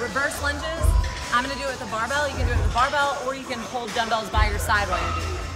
reverse lunges. I'm gonna do it with a barbell. You can do it with a barbell or you can hold dumbbells by your side while you're doing it.